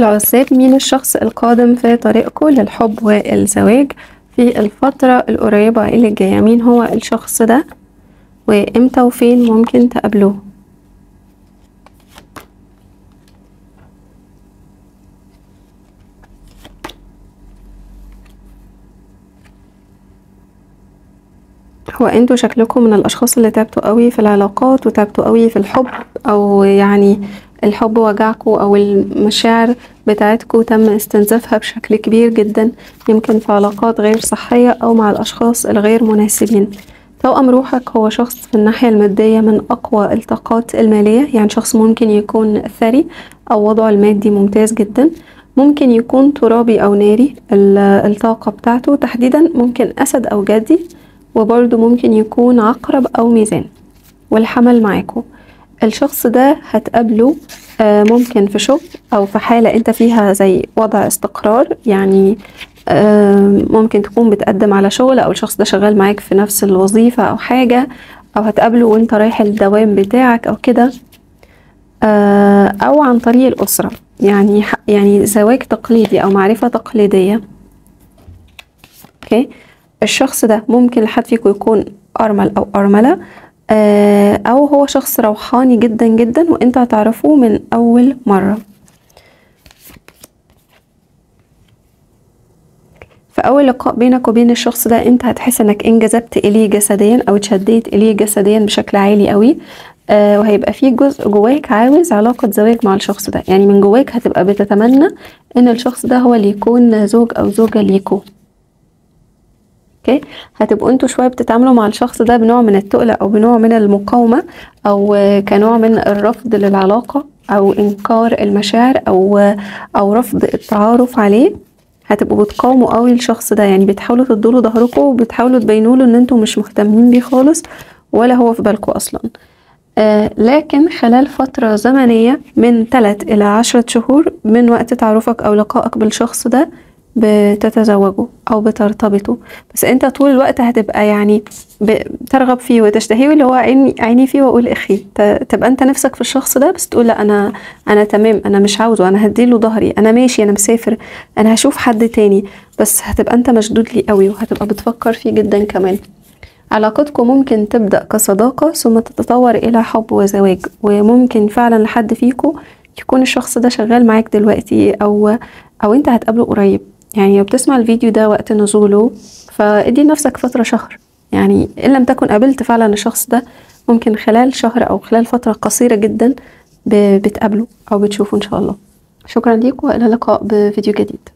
العزاب مين الشخص القادم في طريقكم للحب والزواج في الفترة القريبة اللي جاية؟ مين هو الشخص ده؟ وإمتى وفين ممكن تقابلوه؟ هو أنتوا شكلكم من الأشخاص اللي تعبتوا قوي في العلاقات وتعبتوا قوي في الحب أو يعني الحب وجعكوا أو المشاعر بتاعتكوا تم استنزافها بشكل كبير جدا يمكن في علاقات غير صحية أو مع الأشخاص الغير مناسبين. توأم روحك هو شخص في الناحية المادية من أقوى الطاقات المالية يعني شخص ممكن يكون ثري أو وضعه المادي ممتاز جدا. ممكن يكون ترابي أو ناري الطاقة بتاعته تحديدا ممكن أسد أو جدي وبرضه ممكن يكون عقرب أو ميزان. والحمل معاكم الشخص ده هتقابله ممكن في شغل أو في حالة أنت فيها زي وضع استقرار يعني ممكن تكون بتقدم على شغل أو الشخص ده شغال معاك في نفس الوظيفة أو حاجة أو هتقابله وأنت رايح الدوام بتاعك أو كده أو عن طريق الأسرة يعني يعني زواج تقليدي أو معرفة تقليدية. أوكي؟ الشخص ده ممكن لحد فيكم يكون أرمل أو أرملة أو هو شخص روحاني جدا جدا وأنت هتعرفه من أول مرة. في أول لقاء بينك وبين الشخص ده أنت هتحس إنك انجذبت إليه جسديا أو اتشديت إليه جسديا بشكل عالي قوي آه وهيبقى في جزء جواك عاوز علاقة زواج مع الشخص ده. يعني من جواك هتبقى بتتمنى إن الشخص ده هو اللي يكون زوج أو زوجة ليكوا أوكي؟ هتبقوا أنتوا شوية بتتعاملوا مع الشخص ده بنوع من التقل أو بنوع من المقاومة أو كنوع من الرفض للعلاقة أو إنكار المشاعر أو أو رفض التعارف عليه. هتبقوا بتقاوموا قوي الشخص ده يعني بتحاولوا تدوا ظهركم وبتحاولوا تبينوا له إن أنتوا مش مهتمين بيه خالص ولا هو في بالكم أصلا. آه لكن خلال فترة زمنية من 3 إلى 10 شهور من وقت تعرفك أو لقائك بالشخص ده بتتزوجوا أو بترتبطوا بس أنت طول الوقت هتبقى يعني بترغب فيه وتشتهيه واللي هو عيني فيه وأقول أخي تبقى أنت نفسك في الشخص ده بس تقول لا أنا أنا تمام أنا مش عاوزه أنا هديله ظهري أنا ماشي أنا مسافر أنا هشوف حد تاني. بس هتبقى أنت مشدود لي قوي وهتبقى بتفكر فيه جدا كمان. علاقتكم ممكن تبدأ كصداقة ثم تتطور إلى حب وزواج وممكن فعلا لحد فيكم يكون الشخص ده شغال معاك دلوقتي أو أو أنت هتقابله قريب. يعني لو بتسمع الفيديو ده وقت نزوله فادي نفسك فترة شهر. يعني إن لم تكن قابلت فعلا الشخص ده ممكن خلال شهر أو خلال فترة قصيرة جدا بتقابله أو بتشوفه إن شاء الله. شكرا ليكم وإلى اللقاء بفيديو جديد.